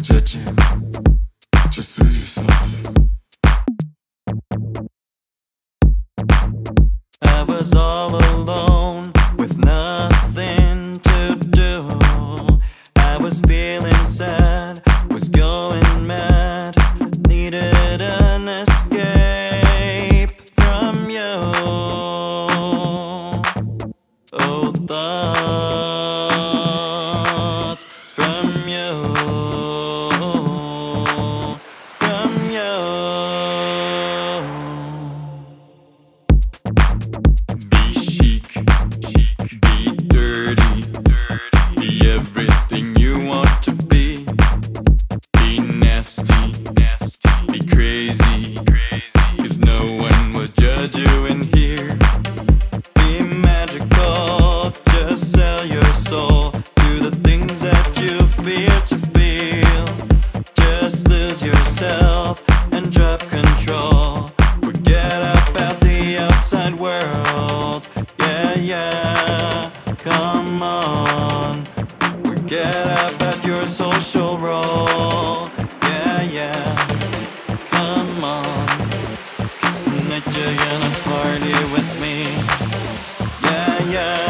reject you. Just lose yourself. I was all alone with nothing to do. I was feeling sad, was going mad. Yeah.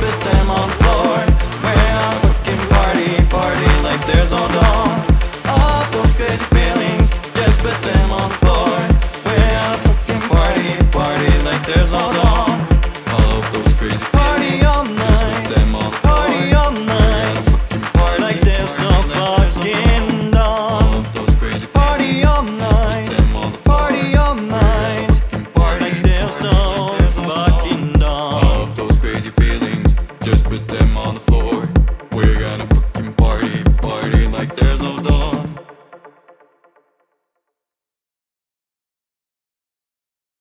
spit them on the floor. Where I'm fucking party, party like there's no dawn. All those crazy feelings, just spit them on the floor. Where I'm fucking party, party like there's no dawn.